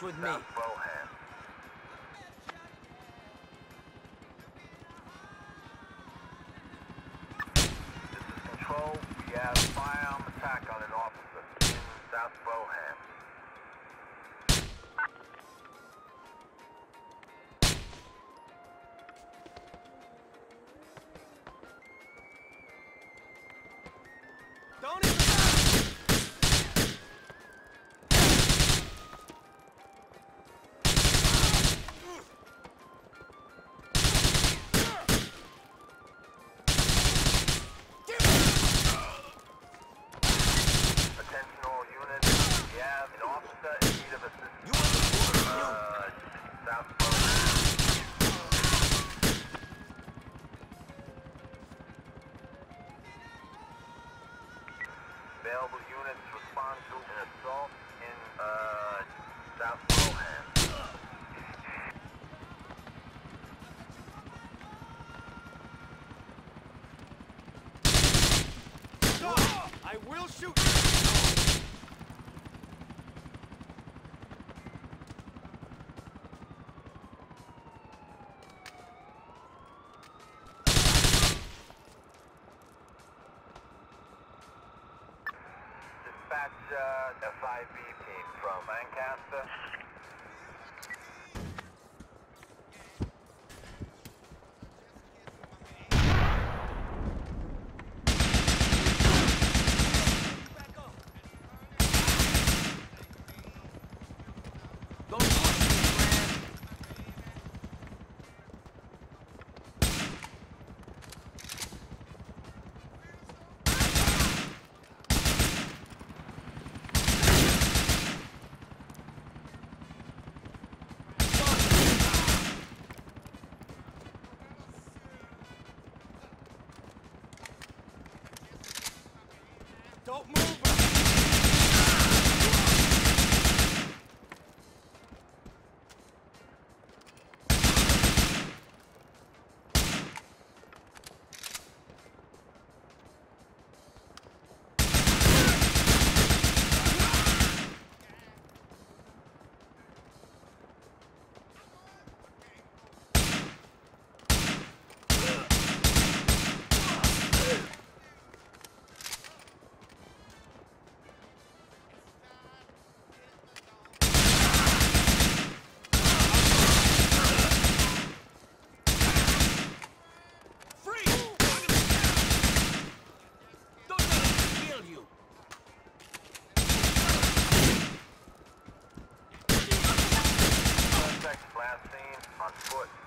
south bohan don't even... Available units respond to an assault in uh, South Bohan. I will shoot! Dispatch uh, FIB team from Lancaster. Don't push me, man. Don't move! foot.